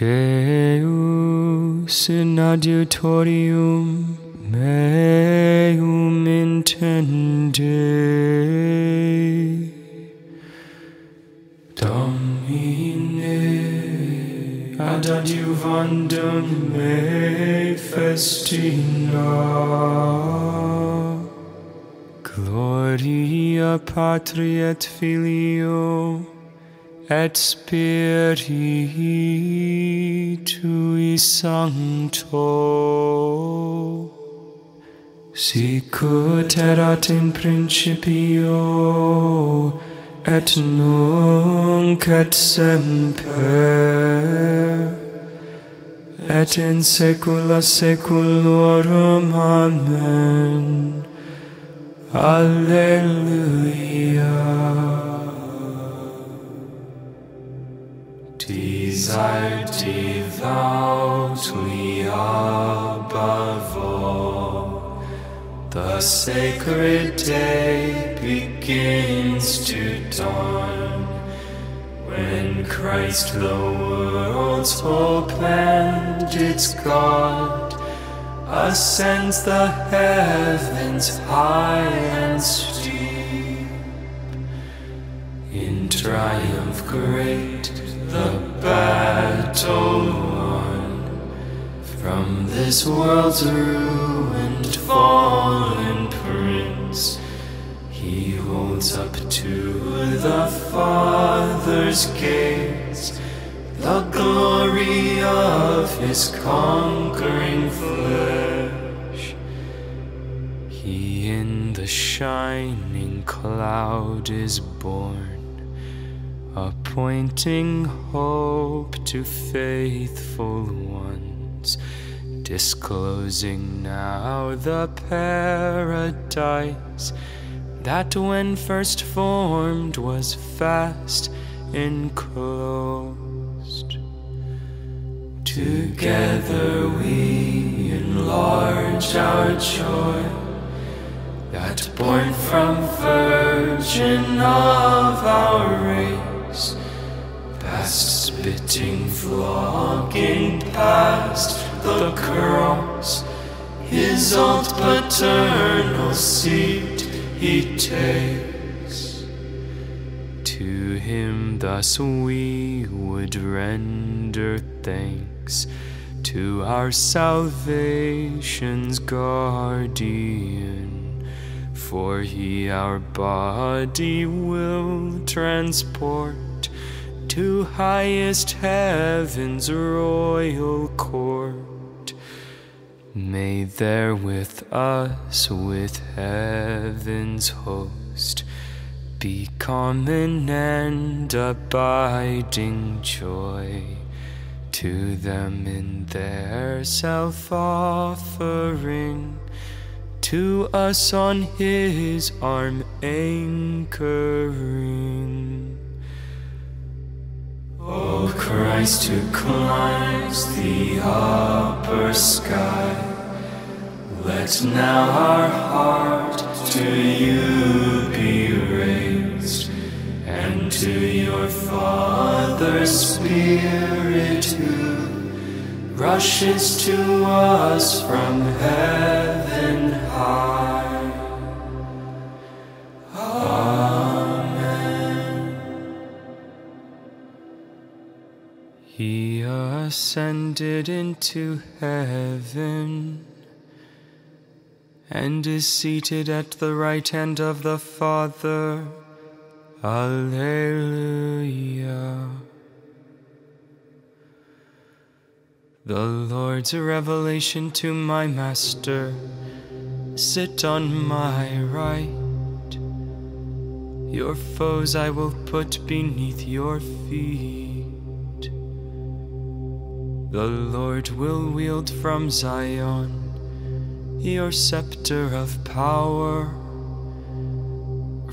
Deus in adiutorium meum intende Domine ad adiuvandum me festina Gloria Patri et Filio et Spiritui Sancto. Sicut erat in principio et nunc et semper. Et in saecula saeculorum amen. Alleluia Desire devoutly above all. The sacred day begins to dawn. When Christ the world's hope and its God ascends the heavens high and steep. In triumph great the battle won. From this world's ruined fallen prince he holds up to the father's gates the glory of his conquering flesh. He in the shining cloud is born appointing hope to faithful ones, disclosing now the paradise that when first formed was fast enclosed. Together we enlarge our joy that born from virgin of our race spitting flogging past. The cross his old paternal seat he takes. To him thus we would render thanks. To our salvation's guardian. For he our body will transport to highest heaven's royal court. May there with us, with heaven's host, be common and abiding joy to them in their self offering, to us on his arm anchoring. Christ who climbs the upper sky, let now our heart to you be raised, and to your Father's Spirit who rushes to us from heaven high. Ascended into heaven and is seated at the right hand of the Father. Alleluia. The Lord's revelation to my Master sit on my right. Your foes I will put beneath your feet. The Lord will wield from Zion your scepter of power,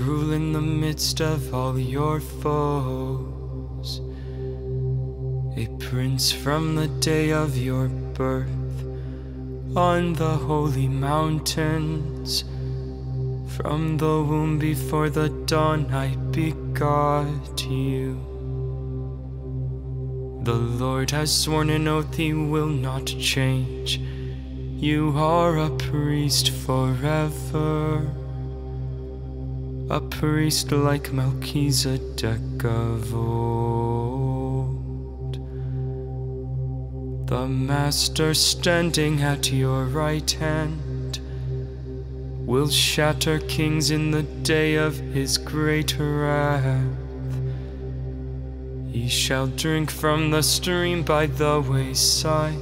rule in the midst of all your foes. A prince from the day of your birth on the holy mountains. From the womb before the dawn I begot you. The Lord has sworn an oath he will not change. You are a priest forever, a priest like Melchizedek of old. The Master standing at your right hand will shatter kings in the day of his great wrath. He shall drink from the stream by the wayside,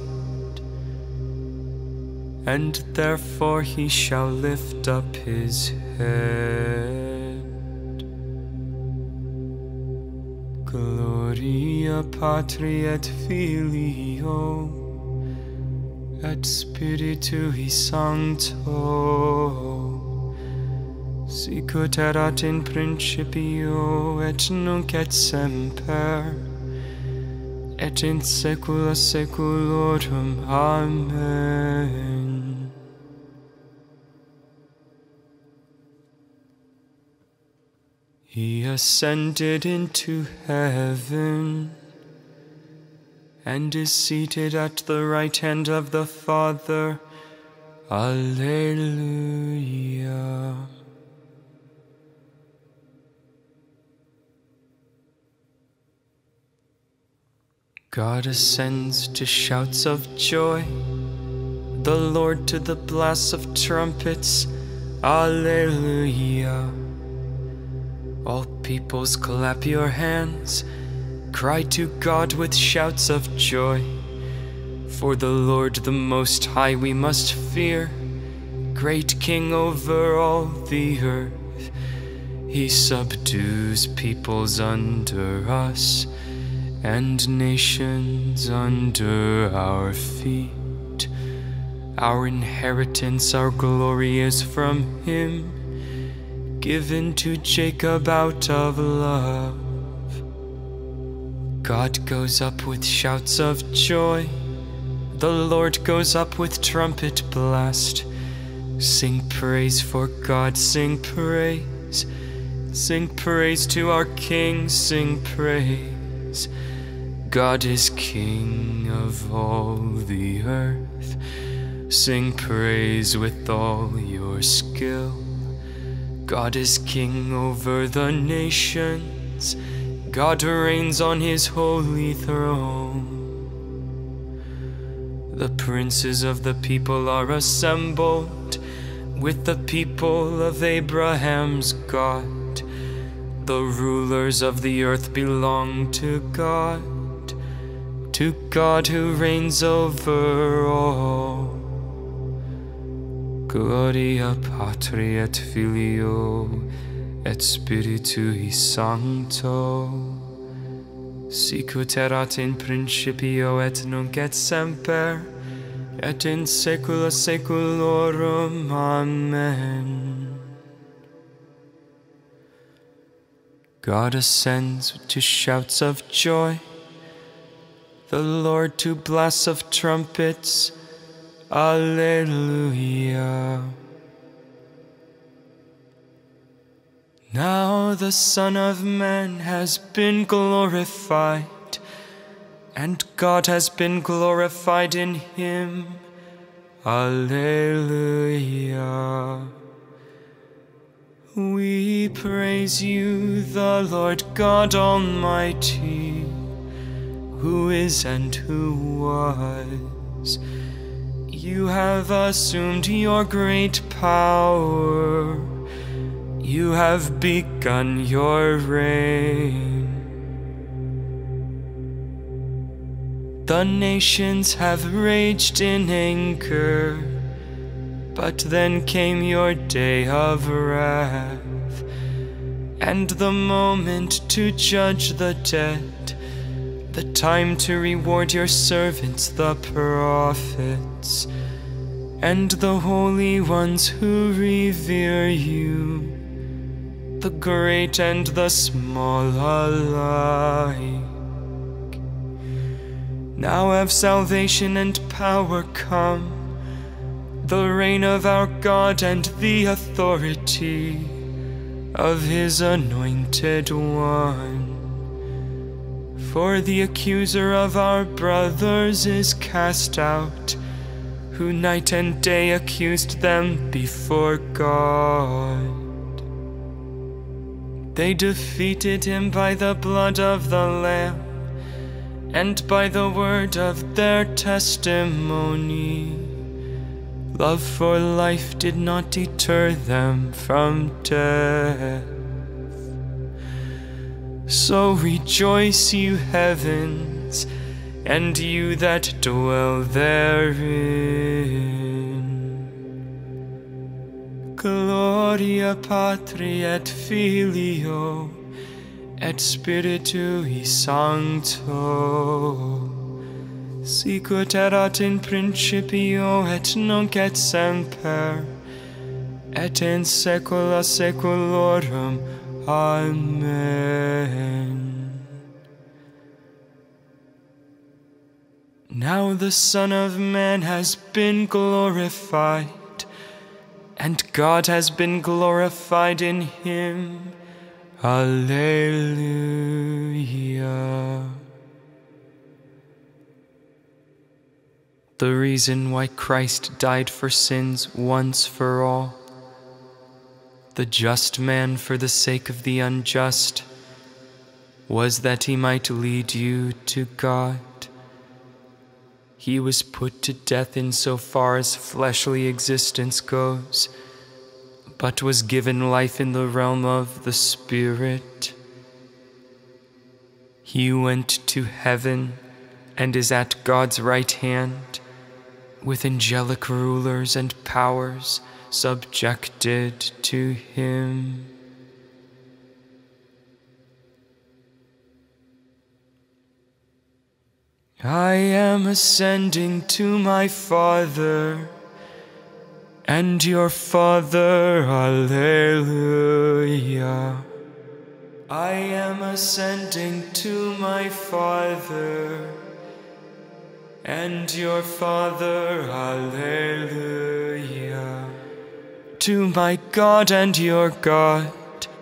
and therefore he shall lift up his head. Gloria Patri et Filio et Spiritui Sancto sicut erat in principio et nunc et semper et in saecula saeculorum amen He ascended into heaven and is seated at the right hand of the Father. Alleluia. God ascends to shouts of joy, the Lord to the blast of trumpets. Alleluia. All peoples clap your hands Cry to God with shouts of joy. For the Lord the Most High we must fear, great King over all the earth. He subdues peoples under us and nations under our feet. Our inheritance, our glory is from Him, given to Jacob out of love. God goes up with shouts of joy. The Lord goes up with trumpet blast. Sing praise for God, sing praise. Sing praise to our King, sing praise. God is King of all the earth. Sing praise with all your skill. God is King over the nations. God reigns on his holy throne. The princes of the people are assembled with the people of Abraham's God. The rulers of the earth belong to God, to God who reigns over all. Gloria Patri et Filio et Spiritui Sancto, sicut erat in principio et nunc et semper, et in saecula saeculorum. Amen. God ascends to shouts of joy, the Lord to blasts of trumpets. Alleluia. Now the Son of Man has been glorified, and God has been glorified in him. Alleluia. We praise you, the Lord God Almighty, who is and who was. You have assumed your great power you have begun your reign. The nations have raged in anger, but then came your day of wrath, and the moment to judge the dead, the time to reward your servants, the prophets, and the holy ones who revere you the great and the small alike. Now have salvation and power come, the reign of our God and the authority of his anointed one. For the accuser of our brothers is cast out, who night and day accused them before God. They defeated him by the blood of the Lamb and by the word of their testimony. Love for life did not deter them from death. So rejoice, you heavens, and you that dwell therein. Gloria Patri et Filio et Spiritui Sancto. Sicut erat in principio et nunc et semper et in saecula saeculorum. Amen. Now the Son of Man has been glorified, and God has been glorified in him. Alleluia. The reason why Christ died for sins once for all the just man for the sake of the unjust, was that he might lead you to God. He was put to death in so far as fleshly existence goes, but was given life in the realm of the Spirit. He went to heaven and is at God's right hand with angelic rulers and powers subjected to him. I am ascending to my Father and your Father, Alleluia. I am ascending to my Father and your Father, Alleluia to my God and your God.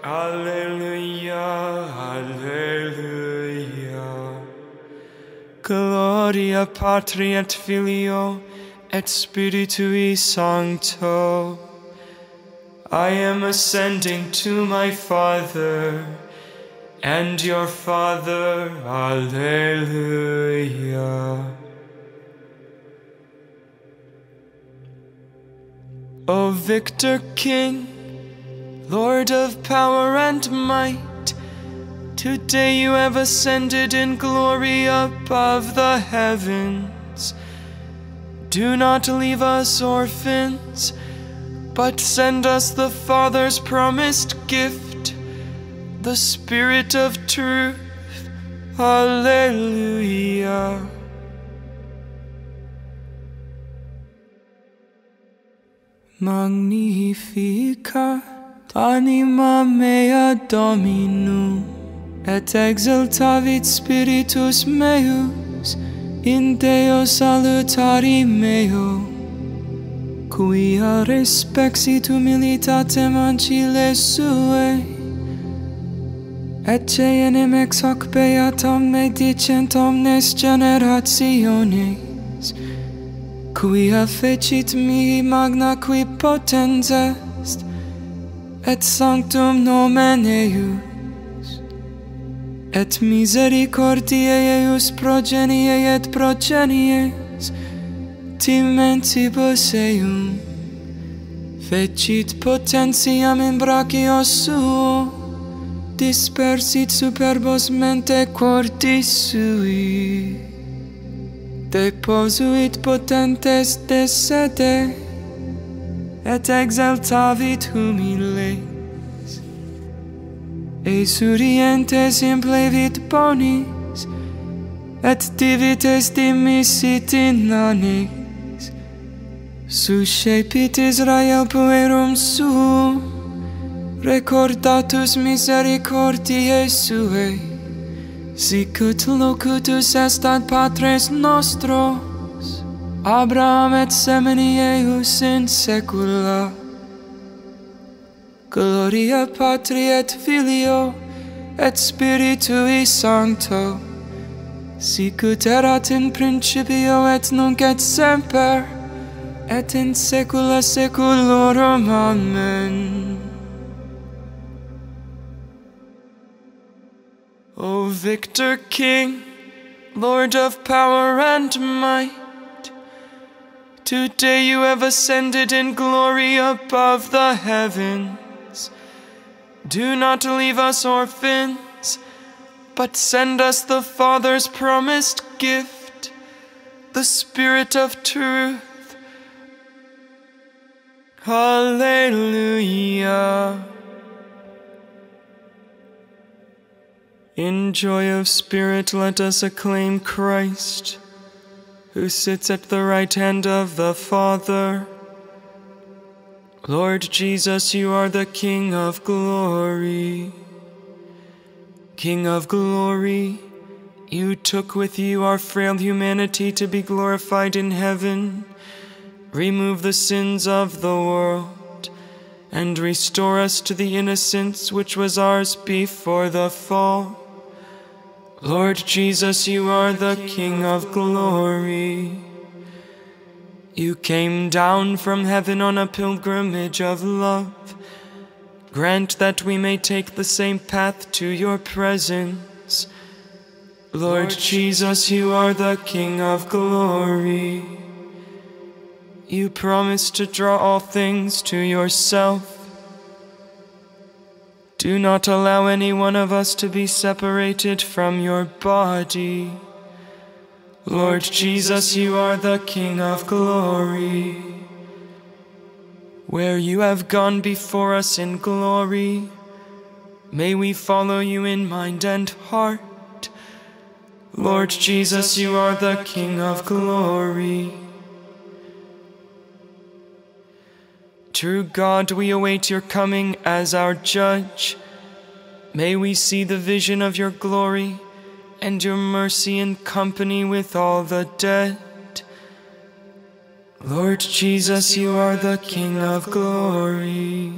Alleluia, Alleluia. Gloria Patri et Filio et Spiritui Sancto. I am ascending to my Father and your Father. Alleluia. O victor King, Lord of power and might, today you have ascended in glory above the heavens. Do not leave us orphans, but send us the Father's promised gift, the Spirit of truth. Alleluia. Magnifica anima mea Dominum et exaltavit spiritus meus in Deo salutari meo quia respexit humilitatem ancile sue Et cenem ex hoc beatam medicent omnes generationes Qui fecit mihi magna qui potens est et sanctum nomen eius et misericordiae eius progenie et progenies timentibus eum fecit potentiam in brachio suo dispersit superbos mente cortis sui. Te posuit potentes de sete, et exaltavit humiles. E implevit bonis, et divites dimisit inanes. Suscepit Israel puerum suum, recordatus misericordiae suae, Sicut locutus estat patres nostros, Abraham et semini eius in saecula. Gloria Patri et Filio et Spiritui Sancto, sicut erat in principio et nunc et semper, et in saecula saeculorum. Amen. Victor King, Lord of power and might, today you have ascended in glory above the heavens. Do not leave us orphans, but send us the Father's promised gift, the Spirit of truth. Hallelujah. In joy of spirit, let us acclaim Christ, who sits at the right hand of the Father. Lord Jesus, you are the King of glory. King of glory, you took with you our frail humanity to be glorified in heaven. Remove the sins of the world and restore us to the innocence which was ours before the fall. Lord Jesus, you are the King of glory. You came down from heaven on a pilgrimage of love. Grant that we may take the same path to your presence. Lord Jesus, you are the King of glory. You promised to draw all things to yourself. Do not allow any one of us to be separated from your body. Lord Jesus, you are the King of glory. Where you have gone before us in glory, may we follow you in mind and heart. Lord Jesus, you are the King of glory. True God, we await your coming as our judge. May we see the vision of your glory and your mercy in company with all the dead. Lord Jesus, you are the King of glory.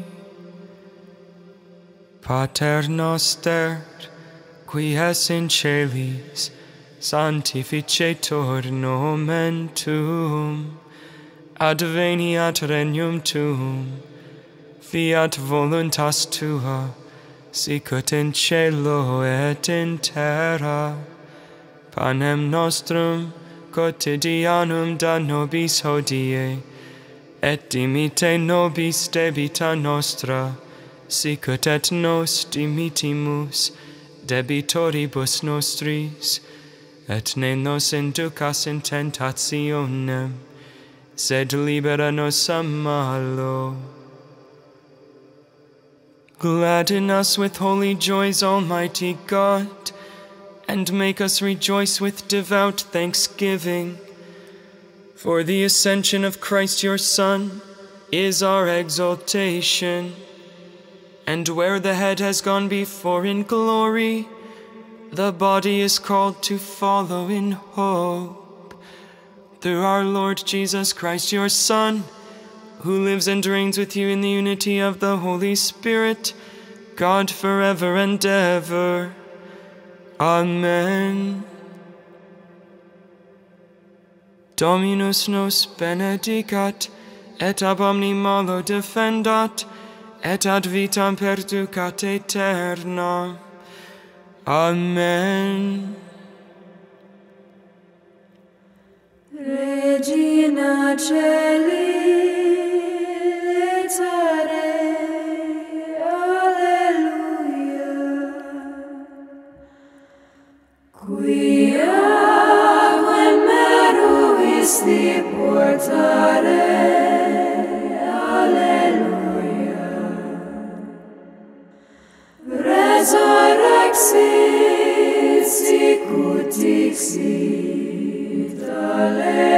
Pater noster, qui es in celis, sanctificetur nomen tuum adveniat regnum tuum, fiat voluntas tua, sicut in cielo et in terra. Panem nostrum quotidianum da nobis hodie, et dimite nobis debita nostra, sicut et nos dimitimus debitoribus nostris, et ne nos inducas in tentationem, sed libera nos a malo. Gladden us with holy joys, Almighty God, and make us rejoice with devout thanksgiving. For the ascension of Christ your Son is our exaltation. And where the head has gone before in glory, the body is called to follow in hope through our Lord Jesus Christ, your Son, who lives and reigns with you in the unity of the Holy Spirit, God forever and ever. Amen. Dominus nos benedicat, et ab omni malo defendat, et ad vitam perducat aeterna. Amen. Regina Caeli, letare, alleluia. Quia quem portare, alleluia. Resurrexit sicut dixit, Hallelujah.